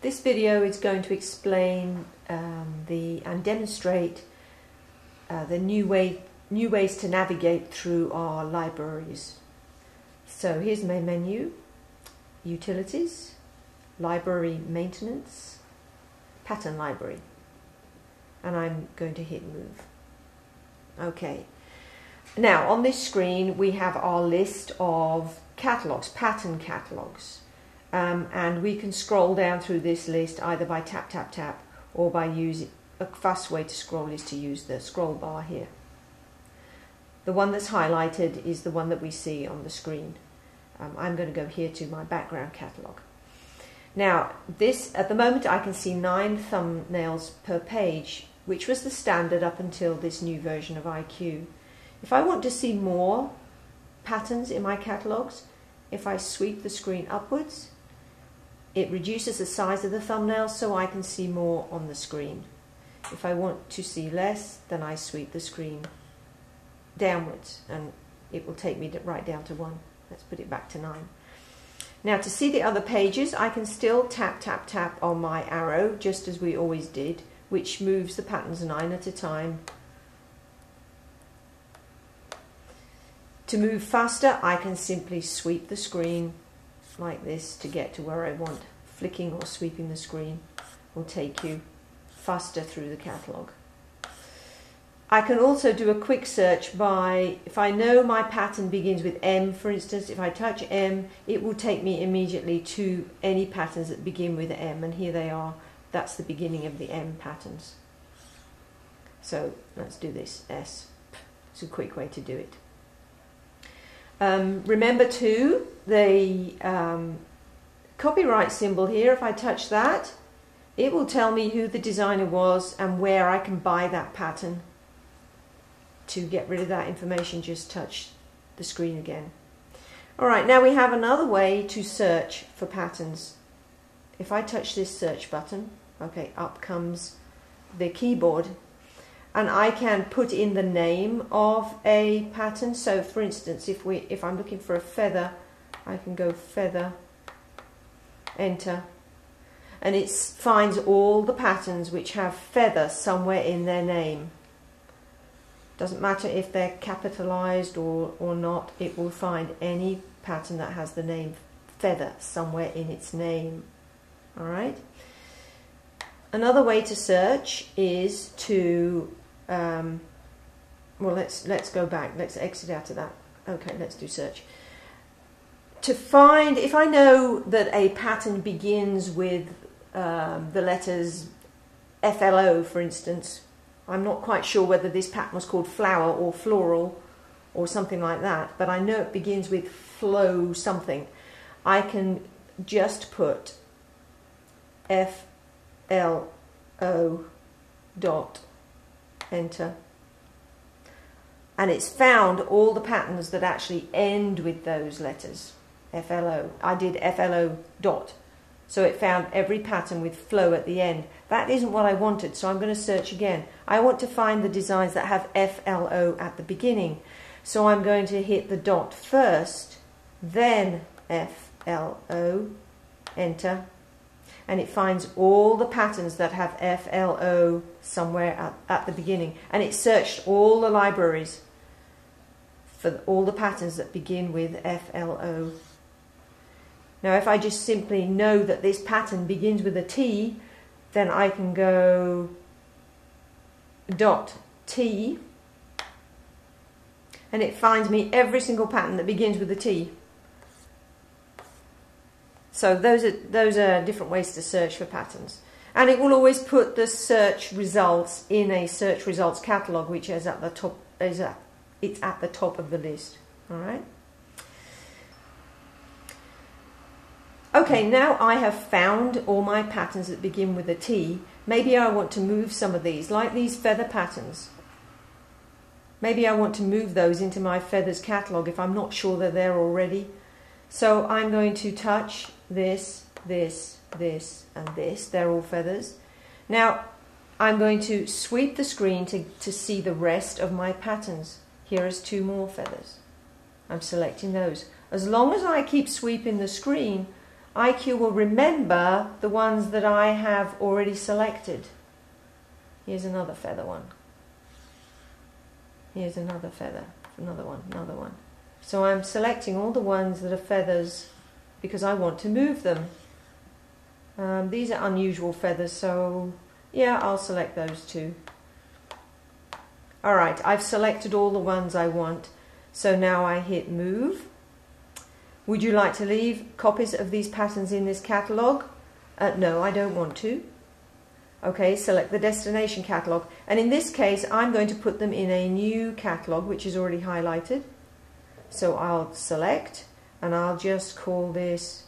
This video is going to explain um, the and demonstrate uh, the new way new ways to navigate through our libraries. So here's my menu, utilities, library maintenance, pattern library, and I'm going to hit move. Okay. Now on this screen we have our list of catalogs, pattern catalogs. Um, and we can scroll down through this list either by tap tap tap or by using a fast way to scroll is to use the scroll bar here. The one that's highlighted is the one that we see on the screen. Um, I'm going to go here to my background catalogue. Now, this at the moment I can see nine thumbnails per page, which was the standard up until this new version of IQ. If I want to see more patterns in my catalogues, if I sweep the screen upwards, it reduces the size of the thumbnail so I can see more on the screen. If I want to see less, then I sweep the screen downwards and it will take me right down to one. Let's put it back to nine. Now to see the other pages, I can still tap, tap, tap on my arrow, just as we always did, which moves the patterns nine at a time. To move faster, I can simply sweep the screen like this to get to where I want. Flicking or sweeping the screen will take you faster through the catalogue. I can also do a quick search by, if I know my pattern begins with M, for instance, if I touch M, it will take me immediately to any patterns that begin with M, and here they are. That's the beginning of the M patterns. So let's do this, S. It's a quick way to do it. Um, remember too, the um, copyright symbol here, if I touch that, it will tell me who the designer was and where I can buy that pattern. To get rid of that information, just touch the screen again. Alright, now we have another way to search for patterns. If I touch this search button, okay, up comes the keyboard and I can put in the name of a pattern. So for instance, if we if I'm looking for a feather, I can go feather, enter, and it finds all the patterns which have feather somewhere in their name. Doesn't matter if they're capitalized or, or not, it will find any pattern that has the name feather somewhere in its name. Alright? Another way to search is to um, well, let's let's go back. Let's exit out of that. Okay, let's do search. To find, if I know that a pattern begins with um, the letters FLO, for instance, I'm not quite sure whether this pattern was called flower or floral or something like that, but I know it begins with flow something. I can just put F L O dot enter. And it's found all the patterns that actually end with those letters, FLO. I did FLO dot. So it found every pattern with flow at the end. That isn't what I wanted, so I'm going to search again. I want to find the designs that have FLO at the beginning. So I'm going to hit the dot first, then FLO, enter, and it finds all the patterns that have FLO somewhere at, at the beginning. And it searched all the libraries for all the patterns that begin with FLO. Now if I just simply know that this pattern begins with a T, then I can go dot T and it finds me every single pattern that begins with a T. So those are those are different ways to search for patterns. And it will always put the search results in a search results catalog, which is at the top is at it's at the top of the list. All right. Okay, now I have found all my patterns that begin with a T. Maybe I want to move some of these, like these feather patterns. Maybe I want to move those into my feathers catalog if I'm not sure they're there already. So I'm going to touch this, this, this, and this. They're all feathers. Now, I'm going to sweep the screen to, to see the rest of my patterns. Here is two more feathers. I'm selecting those. As long as I keep sweeping the screen, IQ will remember the ones that I have already selected. Here's another feather one. Here's another feather, another one, another one. So I'm selecting all the ones that are feathers because I want to move them. Um, these are unusual feathers, so yeah, I'll select those too. Alright, I've selected all the ones I want. So now I hit move. Would you like to leave copies of these patterns in this catalogue? Uh, no, I don't want to. Okay, select the destination catalogue. And in this case, I'm going to put them in a new catalogue, which is already highlighted. So I'll select, and I'll just call this,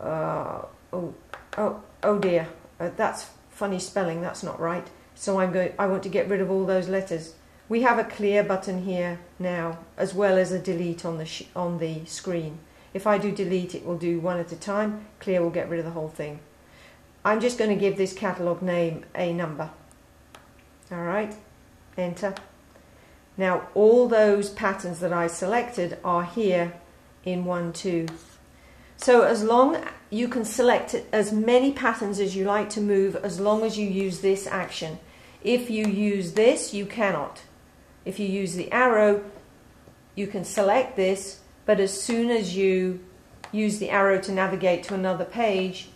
uh, oh, oh, oh dear, uh, that's funny spelling, that's not right. So I'm going, I want to get rid of all those letters. We have a clear button here now, as well as a delete on the, on the screen. If I do delete, it will do one at a time. Clear will get rid of the whole thing. I'm just going to give this catalogue name a number. All right, enter. Now all those patterns that I selected are here in 1, 2. So as long you can select as many patterns as you like to move as long as you use this action. If you use this, you cannot. If you use the arrow, you can select this, but as soon as you use the arrow to navigate to another page,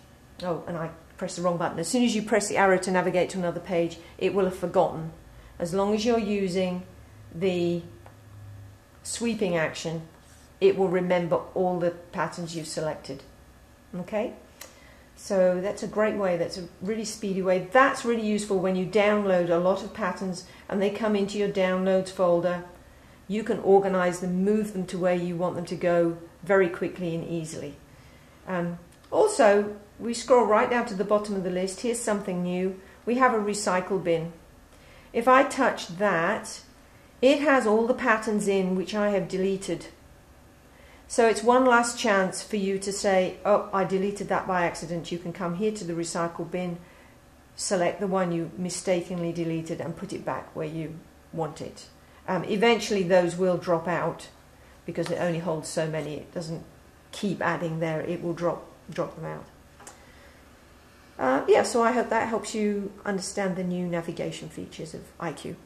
oh, and I press the wrong button. As soon as you press the arrow to navigate to another page, it will have forgotten. As long as you're using the sweeping action, it will remember all the patterns you've selected. Okay? So that's a great way, that's a really speedy way. That's really useful when you download a lot of patterns and they come into your downloads folder. You can organize them, move them to where you want them to go very quickly and easily. Um, also, we scroll right down to the bottom of the list. Here's something new. We have a recycle bin. If I touch that, it has all the patterns in which I have deleted. So it's one last chance for you to say, oh, I deleted that by accident. You can come here to the recycle bin, select the one you mistakenly deleted and put it back where you want it. Um, eventually those will drop out because it only holds so many. It doesn't keep adding there. It will drop, drop them out. Uh, yeah, so I hope that helps you understand the new navigation features of IQ.